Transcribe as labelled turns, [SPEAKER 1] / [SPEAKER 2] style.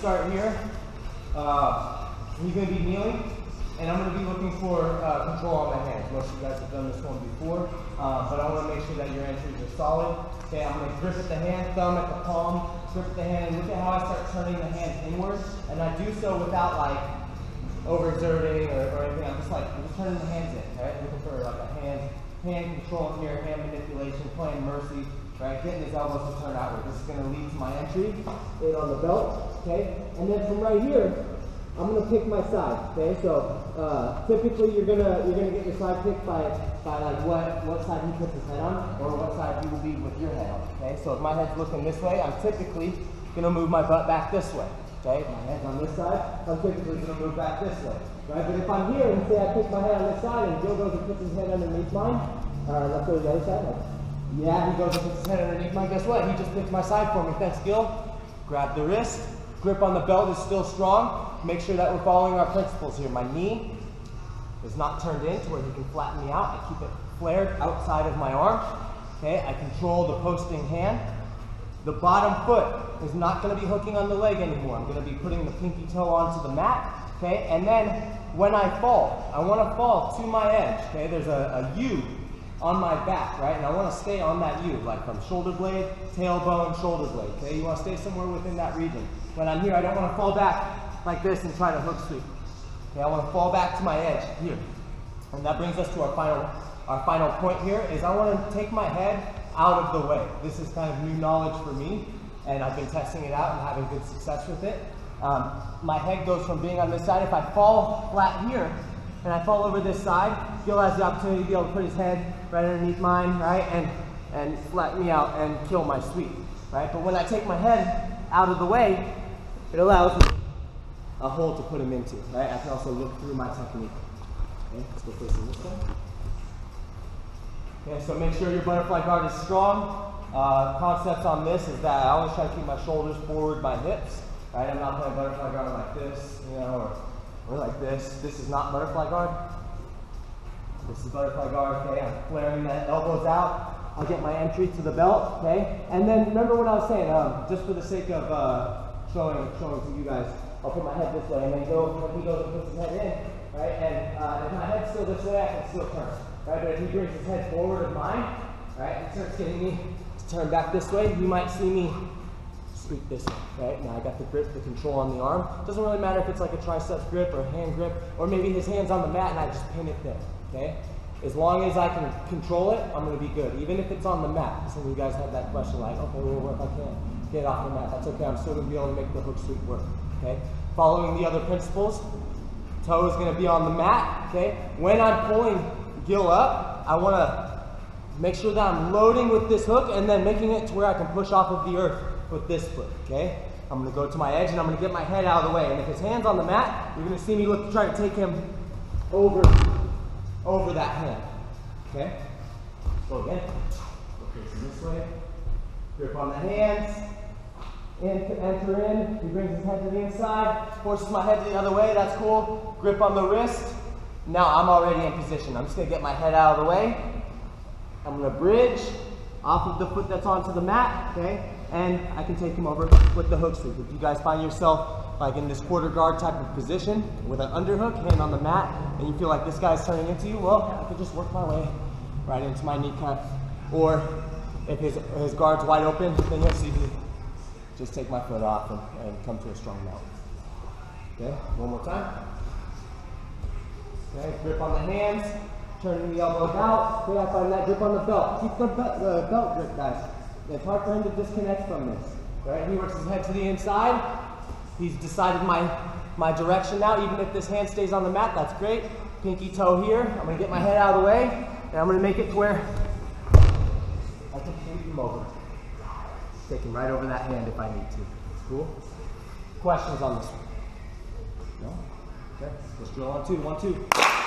[SPEAKER 1] start here. Uh, he's going to be kneeling, and I'm going to be looking for uh, control on my hands. Most of you guys have done this one before, uh, but I want to make sure that your entries are solid. Okay, I'm going to grip at the hand, thumb at the palm, grip the hand, and look at how I start turning the hands inward. And I do so without like overexerting or, or anything. I'm just like, I'm just turning the hands in, right? Looking for like a hand, hand control here, hand manipulation, playing mercy, right? Getting his elbows to turn outward. This is going to lead to my entry in on the belt, okay? And then from right here, I'm gonna pick my side. Okay, so uh, typically you're gonna you're gonna get your side picked by by like what what side he puts his head on or what side you will be with your head on. Okay, so if my head's looking this way, I'm typically gonna move my butt back this way. Okay, my head's on this side, I'm typically gonna move back this way. Right, but if I'm here and say I pick my head on this side and Joe goes and puts his head underneath mine, uh, let's go to the other side. Yeah, he goes and puts his head underneath mine. Guess what? He just picked my side for me. Thanks, Gil. Grab the wrist. Grip on the belt is still strong. Make sure that we're following our principles here. My knee is not turned in to where he can flatten me out. I keep it flared outside of my arm. Okay, I control the posting hand. The bottom foot is not going to be hooking on the leg anymore. I'm going to be putting the pinky toe onto the mat. Okay, and then when I fall, I want to fall to my edge. Okay, there's a, a U on my back, right? And I want to stay on that U, like from shoulder blade, tailbone, shoulder blade. Okay, you want to stay somewhere within that region. When I'm here, I don't want to fall back like this and try to hook sweep. Okay, I want to fall back to my edge here. And that brings us to our final, our final point here is I want to take my head out of the way. This is kind of new knowledge for me, and I've been testing it out and having good success with it. Um, my head goes from being on this side. If I fall flat here, and I fall over this side, Gil has the opportunity to be able to put his head right underneath mine, right, and, and flatten me out and kill my sweep, right? But when I take my head out of the way, it allows me a hole to put him into, right? I can also look through my technique. Okay, let's go facing this way. Okay, so make sure your butterfly guard is strong. Uh, concepts on this is that I always try to keep my shoulders forward, my hips, right? I'm not playing butterfly guard like this, you know, or, or like this. This is not butterfly guard. This is butterfly guard, okay? I'm flaring the elbows out. I'll get my entry to the belt, okay? And then remember what I was saying, um, just for the sake of uh, showing, showing to you guys, I'll put my head this way and then go, when he goes and puts his head in, right? And uh, if my head's still this way, I can still turn, right? But if he brings his head forward of mine, right, and starts getting me to turn back this way, you might see me sweep this way, right? Now I got the grip, the control on the arm. Doesn't really matter if it's like a triceps grip or hand grip, or maybe his hand's on the mat and I just pin it there, okay? As long as I can control it, I'm gonna be good. Even if it's on the mat. Some of you guys had that question like, okay, well, what if I can't get off the mat? That's okay, I'm still gonna be able to make the hook sweep work, okay? Following the other principles, toe is gonna be on the mat, okay? When I'm pulling Gil up, I wanna make sure that I'm loading with this hook and then making it to where I can push off of the earth with this foot, okay? I'm gonna go to my edge and I'm gonna get my head out of the way. And if his hand's on the mat, you're gonna see me look to try to take him over over that hand. Okay? Go again. Go facing this way. Grip on the hands. In, enter in. He brings his head to the inside. Forces my head the other way. That's cool. Grip on the wrist. Now I'm already in position. I'm just going to get my head out of the way. I'm going to bridge off of the foot that's onto the mat. Okay? And I can take him over with the hook sweep. If you guys find yourself like in this quarter guard type of position with an underhook, hand on the mat, and you feel like this guy's turning into you, well, I could just work my way right into my knee cut. Or if his, his guard's wide open, then you'll see me just take my foot off and, and come to a strong mount. Okay, one more time. Okay, grip on the hands, turning the elbows out. Okay, I find that grip on the belt. Keep the belt, uh, belt grip, guys. It's hard for him to disconnect from this. Right, he works his head to the inside, He's decided my, my direction now. Even if this hand stays on the mat, that's great. Pinky toe here. I'm gonna get my head out of the way, and I'm gonna make it to where I can sweep him over. Take him right over that hand if I need to. Cool? Questions on this one? No? Okay, let's drill on two. One, two.